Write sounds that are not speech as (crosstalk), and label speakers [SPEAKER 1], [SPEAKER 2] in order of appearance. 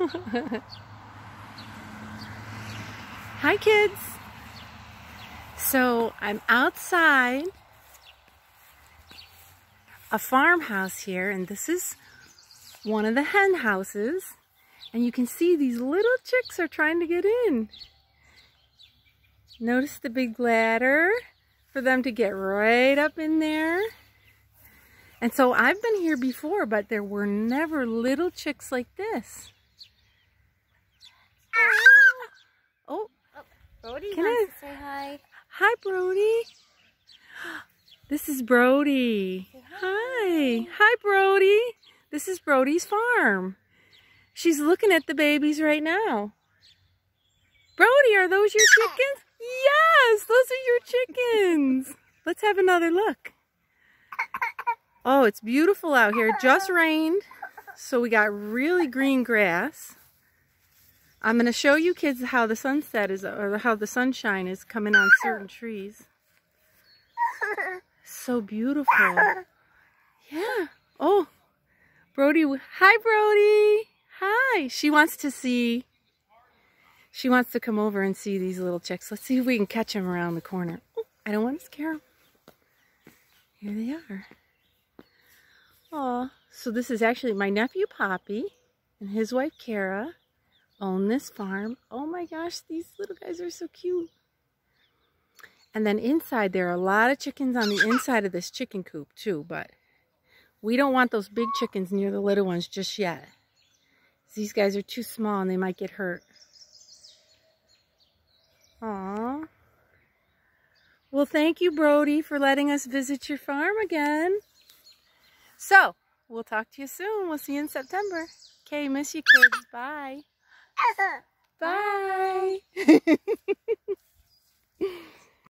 [SPEAKER 1] (laughs) Hi kids. So I'm outside a farmhouse here and this is one of the hen houses and you can see these little chicks are trying to get in. Notice the big ladder for them to get right up in there. And so I've been here before, but there were never little chicks like this. Oh,
[SPEAKER 2] Brody
[SPEAKER 1] Can
[SPEAKER 2] wants
[SPEAKER 1] I-
[SPEAKER 2] to say hi.
[SPEAKER 1] hi Brody. This is Brody. Hi. Hi Brody. This is Brody's farm. She's looking at the babies right now. Brody, are those your chickens? Yes, those are your chickens. Let's have another look. Oh, it's beautiful out here. It just rained, so we got really green grass. I'm going to show you kids how the sunset is, or how the sunshine is coming on certain trees. (laughs) So beautiful. Yeah. Oh, Brody. Hi, Brody. Hi. She wants to see, she wants to come over and see these little chicks. Let's see if we can catch them around the corner. Oh, I don't want to scare them. Here they are. Oh, so this is actually my nephew Poppy and his wife Kara own this farm. Oh my gosh, these little guys are so cute. And then inside, there are a lot of chickens on the inside of this chicken coop too, but we don't want those big chickens near the little ones just yet. These guys are too small and they might get hurt. Aww. Well, thank you, Brody, for letting us visit your farm again. So, we'll talk to you soon. We'll see you in September. Okay, miss you kids. Bye. (laughs) Bye. (laughs)